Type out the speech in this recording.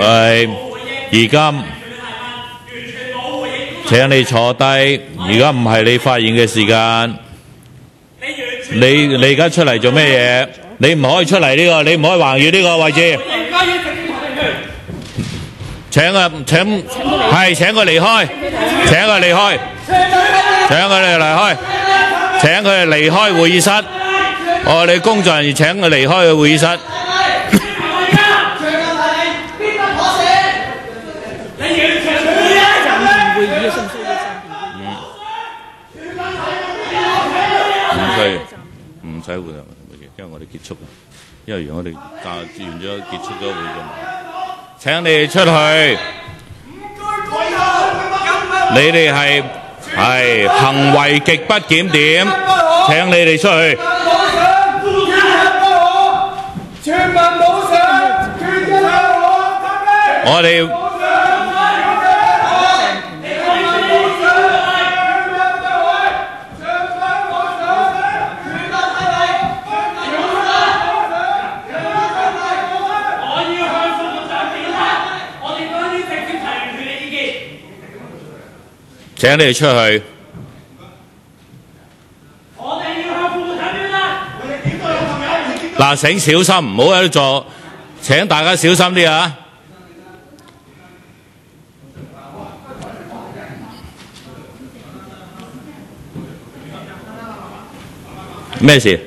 誒，而家請你坐低，而家唔係你發言嘅時間。你你而家出嚟做咩嘢？你唔可以出嚟呢個，你唔可以橫越呢個位置。請啊請係請佢離開，請佢離開，請佢哋離開，請佢哋離開會議室。我哋工作人員請佢離開個會議室。唔使唔使回答乜嘢，因為我哋結束啦。因為如果我哋打完咗結束咗會嘅嘛，請你哋出去。你哋係係行為極不檢點，請你哋出去。我哋请你哋出去。我哋要向！哋朋友？嗱，請小心，唔好喺度做。请大家小心啲啊！咩事？系咪？